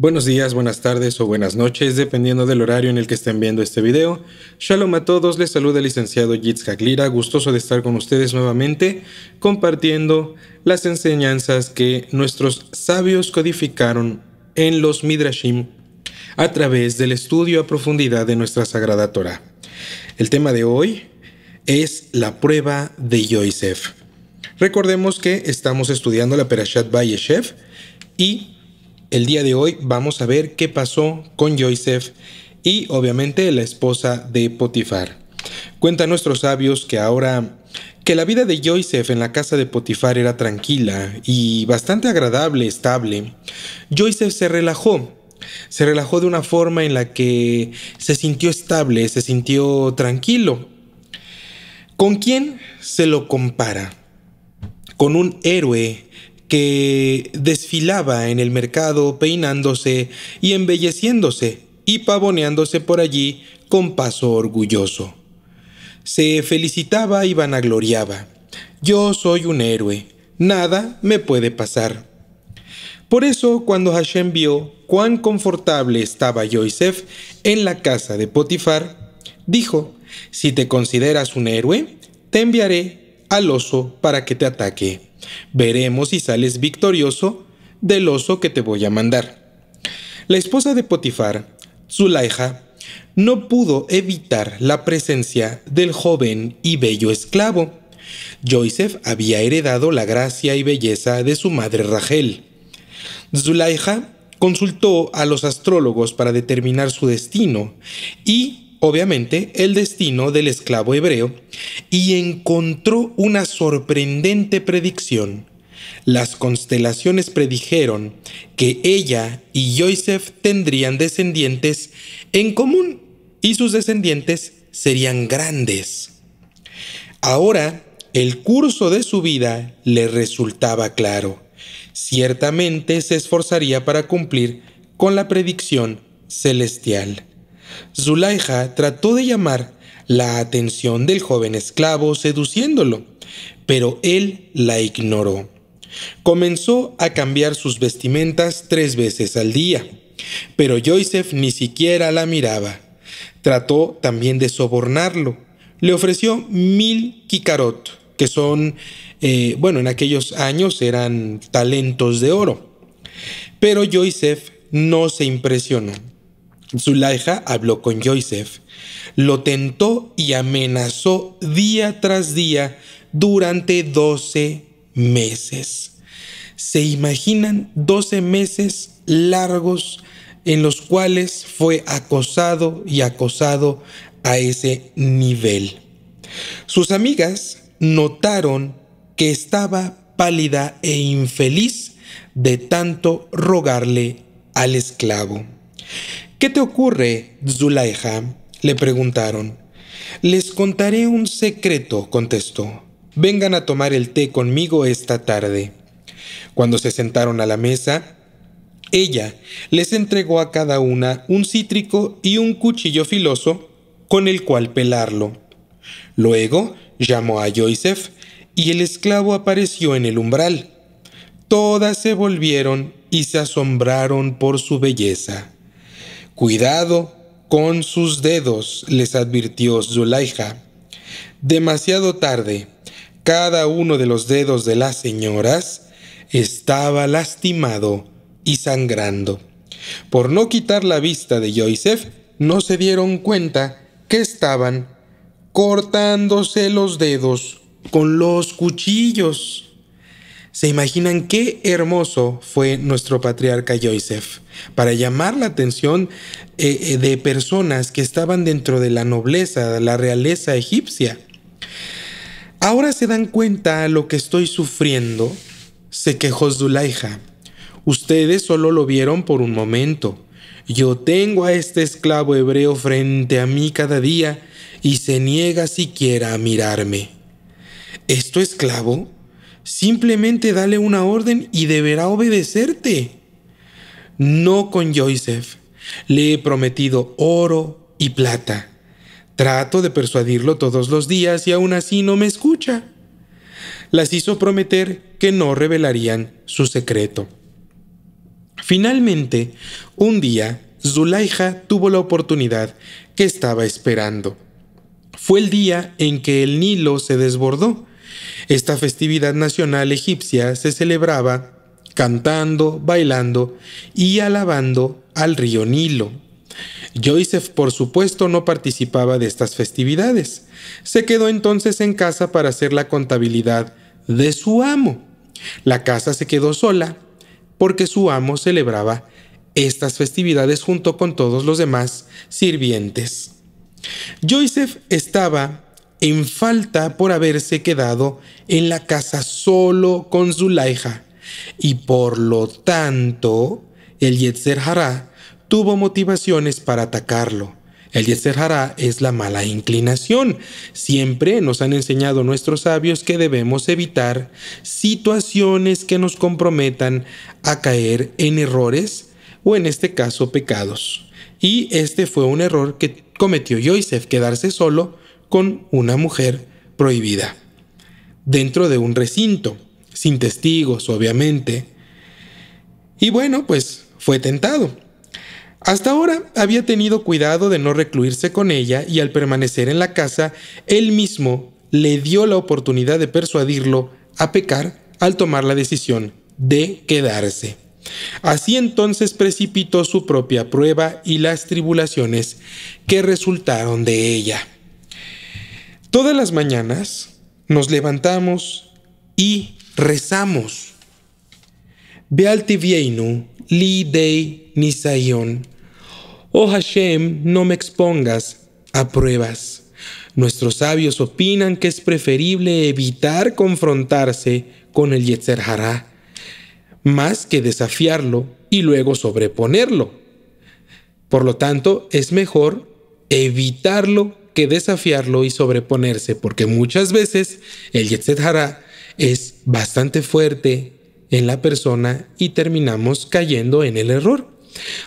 Buenos días, buenas tardes o buenas noches, dependiendo del horario en el que estén viendo este video. Shalom a todos, les saluda el licenciado Yitzhak Lira, gustoso de estar con ustedes nuevamente, compartiendo las enseñanzas que nuestros sabios codificaron en los Midrashim a través del estudio a profundidad de nuestra Sagrada Torah. El tema de hoy es la prueba de Yosef. Recordemos que estamos estudiando la Perashat Bayeshev y el día de hoy vamos a ver qué pasó con Yosef y obviamente la esposa de Potifar. Cuenta nuestros sabios que ahora que la vida de Yosef en la casa de Potifar era tranquila y bastante agradable, estable, Yosef se relajó. Se relajó de una forma en la que se sintió estable, se sintió tranquilo. ¿Con quién se lo compara? Con un héroe que desfilaba en el mercado peinándose y embelleciéndose y pavoneándose por allí con paso orgulloso. Se felicitaba y vanagloriaba. Yo soy un héroe, nada me puede pasar. Por eso, cuando Hashem vio cuán confortable estaba Yosef en la casa de Potifar, dijo, si te consideras un héroe, te enviaré al oso para que te ataque. Veremos si sales victorioso del oso que te voy a mandar. La esposa de Potifar, Zulaija, no pudo evitar la presencia del joven y bello esclavo. Joseph había heredado la gracia y belleza de su madre Rachel. Zulaija consultó a los astrólogos para determinar su destino y obviamente, el destino del esclavo hebreo y encontró una sorprendente predicción. Las constelaciones predijeron que ella y Joseph tendrían descendientes en común y sus descendientes serían grandes. Ahora, el curso de su vida le resultaba claro. Ciertamente se esforzaría para cumplir con la predicción celestial. Zulaija trató de llamar la atención del joven esclavo seduciéndolo, pero él la ignoró. Comenzó a cambiar sus vestimentas tres veces al día, pero Joseph ni siquiera la miraba. Trató también de sobornarlo. Le ofreció mil kikarot, que son, eh, bueno, en aquellos años eran talentos de oro. Pero Joseph no se impresionó. Zulaija habló con Joseph, lo tentó y amenazó día tras día durante doce meses. ¿Se imaginan doce meses largos en los cuales fue acosado y acosado a ese nivel? Sus amigas notaron que estaba pálida e infeliz de tanto rogarle al esclavo. ¿Qué te ocurre, Zulaija? le preguntaron. Les contaré un secreto, contestó. Vengan a tomar el té conmigo esta tarde. Cuando se sentaron a la mesa, ella les entregó a cada una un cítrico y un cuchillo filoso con el cual pelarlo. Luego llamó a Joseph y el esclavo apareció en el umbral. Todas se volvieron y se asombraron por su belleza. Cuidado con sus dedos, les advirtió Zulaija. Demasiado tarde, cada uno de los dedos de las señoras estaba lastimado y sangrando. Por no quitar la vista de Joseph, no se dieron cuenta que estaban cortándose los dedos con los cuchillos. ¿Se imaginan qué hermoso fue nuestro patriarca Joseph para llamar la atención eh, eh, de personas que estaban dentro de la nobleza, de la realeza egipcia? Ahora se dan cuenta lo que estoy sufriendo, se quejó Zulaija. Ustedes solo lo vieron por un momento. Yo tengo a este esclavo hebreo frente a mí cada día y se niega siquiera a mirarme. ¿Esto esclavo? Simplemente dale una orden y deberá obedecerte. No con Joseph. Le he prometido oro y plata. Trato de persuadirlo todos los días y aún así no me escucha. Las hizo prometer que no revelarían su secreto. Finalmente, un día, Zulaija tuvo la oportunidad que estaba esperando. Fue el día en que el Nilo se desbordó. Esta festividad nacional egipcia se celebraba cantando, bailando y alabando al río Nilo. Joseph, por supuesto, no participaba de estas festividades. Se quedó entonces en casa para hacer la contabilidad de su amo. La casa se quedó sola porque su amo celebraba estas festividades junto con todos los demás sirvientes. Joseph estaba en falta por haberse quedado en la casa solo con Zulaija y por lo tanto el Yetzer Hará tuvo motivaciones para atacarlo. El Yetzer Hará es la mala inclinación. Siempre nos han enseñado nuestros sabios que debemos evitar situaciones que nos comprometan a caer en errores o en este caso pecados. Y este fue un error que cometió Yosef, quedarse solo con una mujer prohibida, dentro de un recinto, sin testigos, obviamente. Y bueno, pues fue tentado. Hasta ahora había tenido cuidado de no recluirse con ella y al permanecer en la casa, él mismo le dio la oportunidad de persuadirlo a pecar al tomar la decisión de quedarse. Así entonces precipitó su propia prueba y las tribulaciones que resultaron de ella. Todas las mañanas nos levantamos y rezamos. Bealtivienu li dei nisayon. Oh Hashem, no me expongas a pruebas. Nuestros sabios opinan que es preferible evitar confrontarse con el Yetzer Hará más que desafiarlo y luego sobreponerlo. Por lo tanto, es mejor evitarlo que desafiarlo y sobreponerse, porque muchas veces el Yetzet Hara es bastante fuerte en la persona y terminamos cayendo en el error.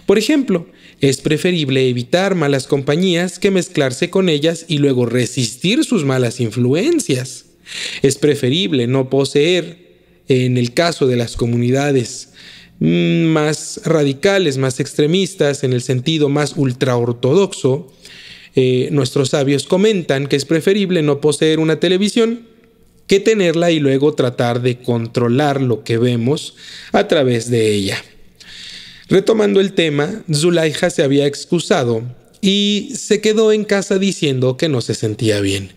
Por ejemplo, es preferible evitar malas compañías que mezclarse con ellas y luego resistir sus malas influencias. Es preferible no poseer en el caso de las comunidades mm, más radicales, más extremistas, en el sentido más ultraortodoxo, eh, nuestros sabios comentan que es preferible no poseer una televisión que tenerla y luego tratar de controlar lo que vemos a través de ella. Retomando el tema, Zulaija se había excusado y se quedó en casa diciendo que no se sentía bien.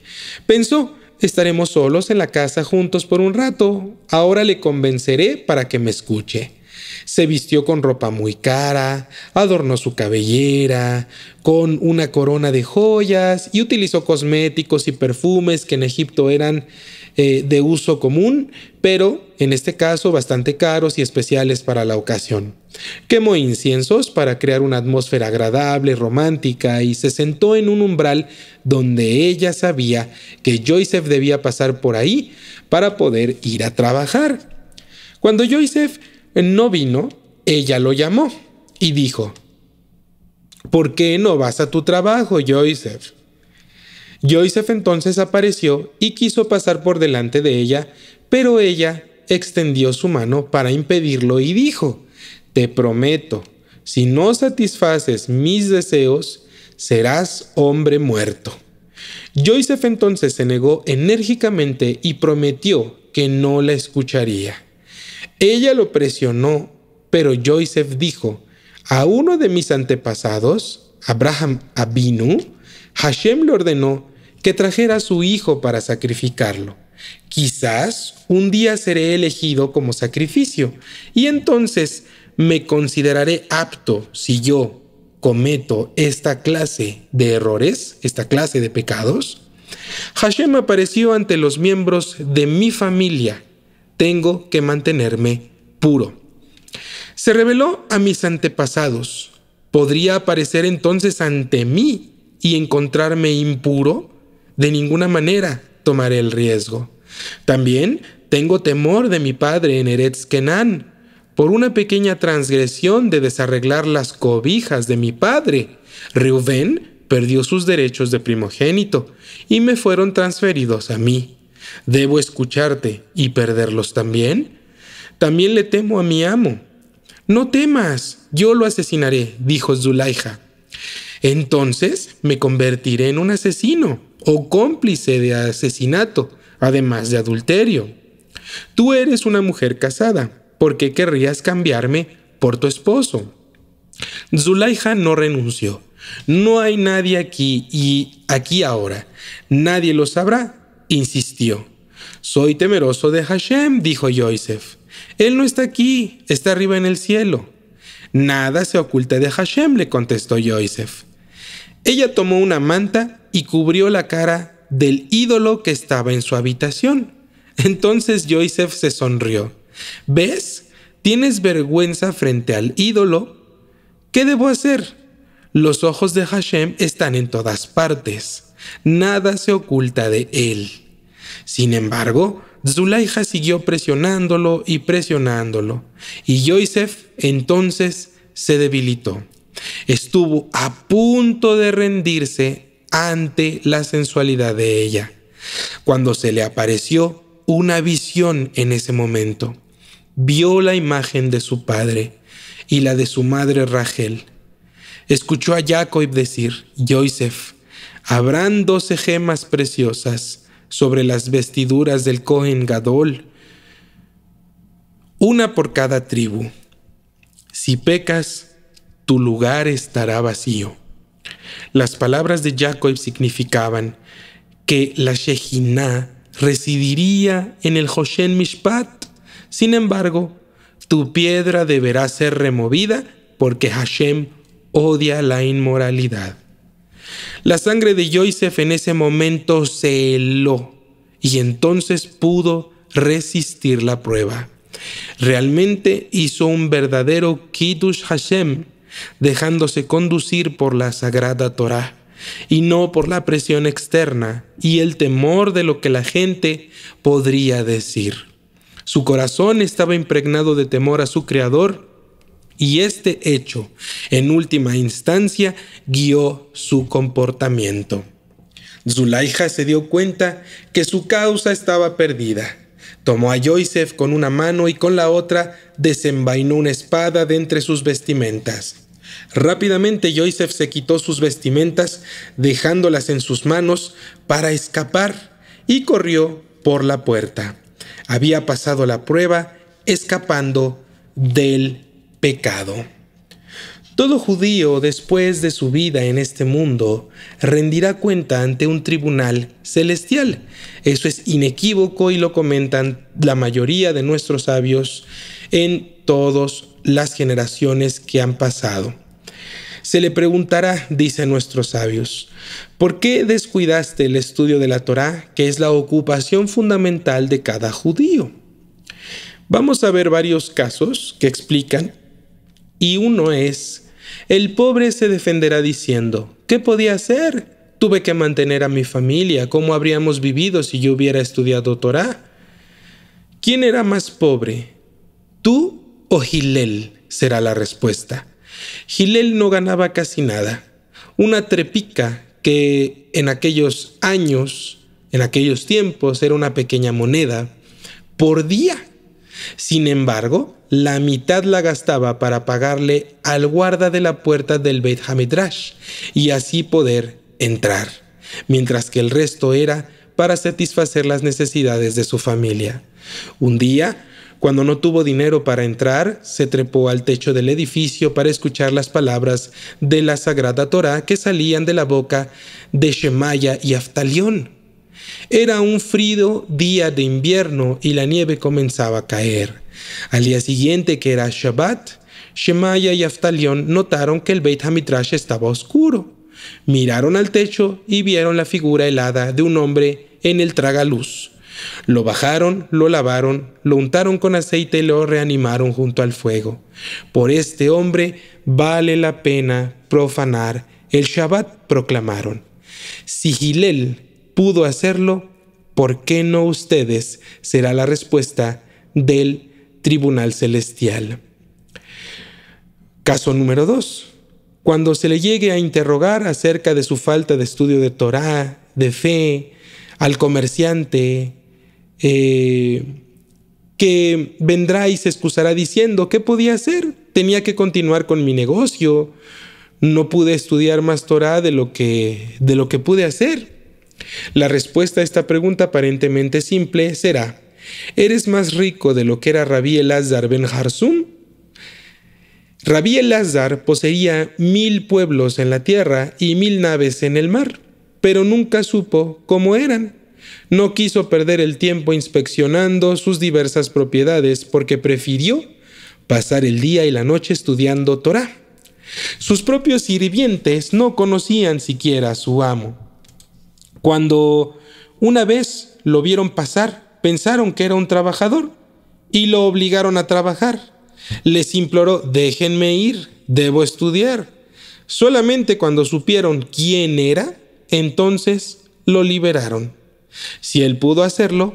Pensó Estaremos solos en la casa juntos por un rato. Ahora le convenceré para que me escuche. Se vistió con ropa muy cara, adornó su cabellera, con una corona de joyas y utilizó cosméticos y perfumes que en Egipto eran eh, de uso común, pero en este caso bastante caros y especiales para la ocasión. Quemó inciensos para crear una atmósfera agradable, romántica, y se sentó en un umbral donde ella sabía que Joseph debía pasar por ahí para poder ir a trabajar. Cuando Joseph no vino, ella lo llamó y dijo, ¿Por qué no vas a tu trabajo, Joseph? Joseph entonces apareció y quiso pasar por delante de ella, pero ella extendió su mano para impedirlo y dijo, Te prometo, si no satisfaces mis deseos, serás hombre muerto. Joseph entonces se negó enérgicamente y prometió que no la escucharía. Ella lo presionó, pero Joseph dijo, a uno de mis antepasados, Abraham Abinu, Hashem le ordenó que trajera su hijo para sacrificarlo. Quizás un día seré elegido como sacrificio y entonces me consideraré apto si yo cometo esta clase de errores, esta clase de pecados. Hashem apareció ante los miembros de mi familia. Tengo que mantenerme puro. Se reveló a mis antepasados. ¿Podría aparecer entonces ante mí y encontrarme impuro? De ninguna manera tomaré el riesgo. También tengo temor de mi padre en Eretz Kenan por una pequeña transgresión de desarreglar las cobijas de mi padre. Reuben perdió sus derechos de primogénito y me fueron transferidos a mí. ¿Debo escucharte y perderlos también? También le temo a mi amo. No temas, yo lo asesinaré, dijo Zulaija. Entonces me convertiré en un asesino o cómplice de asesinato, además de adulterio. Tú eres una mujer casada, ¿por qué querrías cambiarme por tu esposo? Zulaija no renunció. No hay nadie aquí y aquí ahora. Nadie lo sabrá, insistió. Soy temeroso de Hashem, dijo Yosef. Él no está aquí, está arriba en el cielo. Nada se oculta de Hashem, le contestó Yosef. Ella tomó una manta y cubrió la cara del ídolo que estaba en su habitación. Entonces Yosef se sonrió. ¿Ves? ¿Tienes vergüenza frente al ídolo? ¿Qué debo hacer? Los ojos de Hashem están en todas partes. Nada se oculta de él. Sin embargo, Zulaija siguió presionándolo y presionándolo, y Yosef entonces se debilitó. Estuvo a punto de rendirse ante la sensualidad de ella, cuando se le apareció una visión en ese momento. Vio la imagen de su padre y la de su madre Rachel. Escuchó a Jacob decir, Yosef, habrán doce gemas preciosas sobre las vestiduras del Cohen Gadol, una por cada tribu. Si pecas, tu lugar estará vacío. Las palabras de Jacob significaban que la Shejinah residiría en el Hoshen Mishpat. Sin embargo, tu piedra deberá ser removida porque Hashem odia la inmoralidad. La sangre de Yosef en ese momento se heló y entonces pudo resistir la prueba. Realmente hizo un verdadero Kiddush Hashem, dejándose conducir por la sagrada Torah y no por la presión externa y el temor de lo que la gente podría decir. Su corazón estaba impregnado de temor a su Creador y este hecho, en última instancia, guió su comportamiento. Zulaija se dio cuenta que su causa estaba perdida. Tomó a Yosef con una mano y con la otra desenvainó una espada de entre sus vestimentas. Rápidamente Yosef se quitó sus vestimentas, dejándolas en sus manos para escapar, y corrió por la puerta. Había pasado la prueba escapando del pecado. Todo judío, después de su vida en este mundo, rendirá cuenta ante un tribunal celestial. Eso es inequívoco y lo comentan la mayoría de nuestros sabios en todas las generaciones que han pasado. Se le preguntará, dicen nuestros sabios, ¿por qué descuidaste el estudio de la Torá, que es la ocupación fundamental de cada judío? Vamos a ver varios casos que explican y uno es, el pobre se defenderá diciendo, ¿qué podía hacer? Tuve que mantener a mi familia, ¿cómo habríamos vivido si yo hubiera estudiado Torah? ¿Quién era más pobre? ¿Tú o Gilel? será la respuesta. Gilel no ganaba casi nada. Una trepica que en aquellos años, en aquellos tiempos, era una pequeña moneda, por día. Sin embargo, la mitad la gastaba para pagarle al guarda de la puerta del Beit Hamidrash y así poder entrar, mientras que el resto era para satisfacer las necesidades de su familia. Un día, cuando no tuvo dinero para entrar, se trepó al techo del edificio para escuchar las palabras de la Sagrada Torah que salían de la boca de Shemaya y Aftalión. Era un frío día de invierno y la nieve comenzaba a caer. Al día siguiente, que era Shabbat, Shemaya y Aftalión notaron que el Beit Hamidrash estaba oscuro. Miraron al techo y vieron la figura helada de un hombre en el tragaluz. Lo bajaron, lo lavaron, lo untaron con aceite y lo reanimaron junto al fuego. Por este hombre vale la pena profanar el Shabbat, proclamaron. Si Gilel pudo hacerlo, ¿por qué no ustedes? Será la respuesta del tribunal celestial. Caso número 2. Cuando se le llegue a interrogar acerca de su falta de estudio de Torah, de fe, al comerciante, eh, que vendrá y se excusará diciendo, ¿qué podía hacer? tenía que continuar con mi negocio. No pude estudiar más Torah de lo que, de lo que pude hacer. La respuesta a esta pregunta aparentemente simple será, ¿eres más rico de lo que era Rabí Elazar ben Harsum? Rabí Elazar poseía mil pueblos en la tierra y mil naves en el mar, pero nunca supo cómo eran. No quiso perder el tiempo inspeccionando sus diversas propiedades porque prefirió pasar el día y la noche estudiando Torah. Sus propios sirvientes no conocían siquiera a su amo. Cuando una vez lo vieron pasar, pensaron que era un trabajador y lo obligaron a trabajar. Les imploró, déjenme ir, debo estudiar. Solamente cuando supieron quién era, entonces lo liberaron. Si él pudo hacerlo,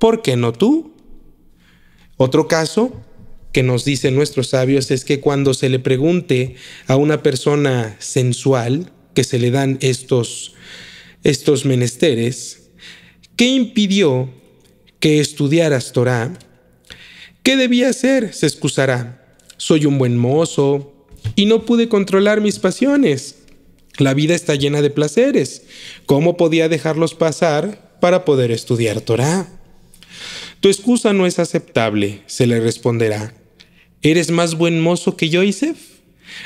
¿por qué no tú? Otro caso que nos dicen nuestros sabios es que cuando se le pregunte a una persona sensual, que se le dan estos, estos menesteres, ¿qué impidió que estudiaras Torah? ¿Qué debía hacer? Se excusará. Soy un buen mozo y no pude controlar mis pasiones. La vida está llena de placeres. ¿Cómo podía dejarlos pasar para poder estudiar Torah? Tu excusa no es aceptable, se le responderá. ¿Eres más buen mozo que Yosef?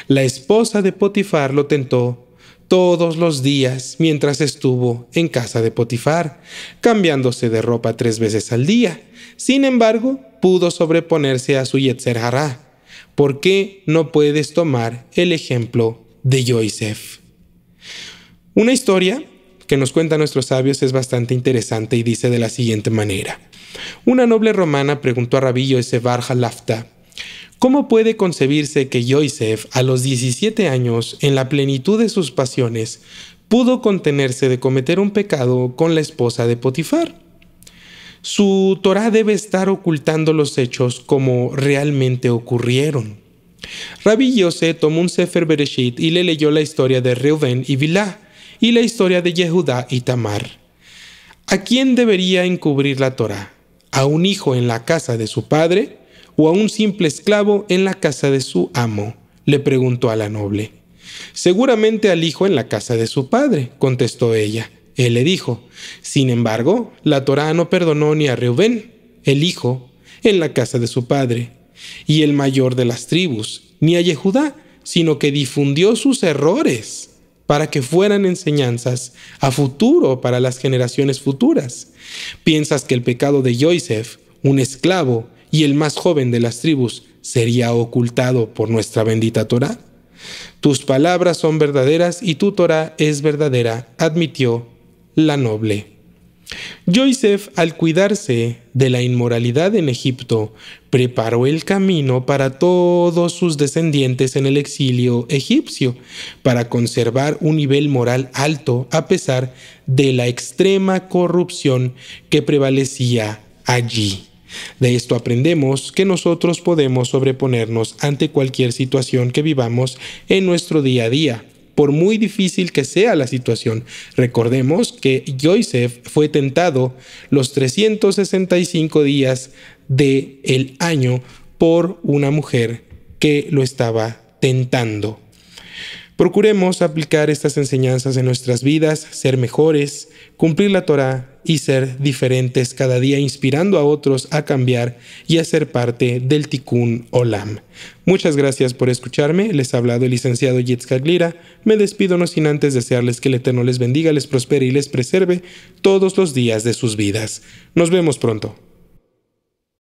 La esposa de Potifar lo tentó todos los días mientras estuvo en casa de Potifar, cambiándose de ropa tres veces al día. Sin embargo, pudo sobreponerse a su Yetzer Hará. ¿Por qué no puedes tomar el ejemplo de Yosef? Una historia que nos cuentan nuestros sabios es bastante interesante y dice de la siguiente manera. Una noble romana preguntó a Rabí Yosef Bar Halafta, ¿Cómo puede concebirse que Yosef, a los 17 años, en la plenitud de sus pasiones, pudo contenerse de cometer un pecado con la esposa de Potifar? Su Torah debe estar ocultando los hechos como realmente ocurrieron. Rabbi Yosef tomó un Sefer Bereshit y le leyó la historia de Reuben y Bilá y la historia de Yehudá y Tamar. ¿A quién debería encubrir la Torah? ¿A un hijo en la casa de su padre o a un simple esclavo en la casa de su amo? le preguntó a la noble. Seguramente al hijo en la casa de su padre, contestó ella. Él le dijo, sin embargo, la Torá no perdonó ni a Reubén, el hijo, en la casa de su padre, y el mayor de las tribus, ni a Yehudá, sino que difundió sus errores para que fueran enseñanzas a futuro para las generaciones futuras. ¿Piensas que el pecado de Yosef, un esclavo y el más joven de las tribus, sería ocultado por nuestra bendita Torá? Tus palabras son verdaderas y tu Torá es verdadera, admitió la noble. Joseph, al cuidarse de la inmoralidad en Egipto, preparó el camino para todos sus descendientes en el exilio egipcio, para conservar un nivel moral alto a pesar de la extrema corrupción que prevalecía allí. De esto aprendemos que nosotros podemos sobreponernos ante cualquier situación que vivamos en nuestro día a día por muy difícil que sea la situación. Recordemos que Joseph fue tentado los 365 días del el año por una mujer que lo estaba tentando. Procuremos aplicar estas enseñanzas en nuestras vidas, ser mejores, cumplir la Torah y ser diferentes cada día, inspirando a otros a cambiar y a ser parte del Tikkun Olam. Muchas gracias por escucharme. Les ha hablado el licenciado Yitzhak Lira. Me despido no sin antes desearles que el Eterno les bendiga, les prospere y les preserve todos los días de sus vidas. Nos vemos pronto.